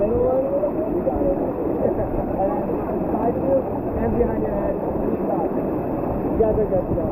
middle one, you got it. and then you and behind your head, you stop. You guys are good to go.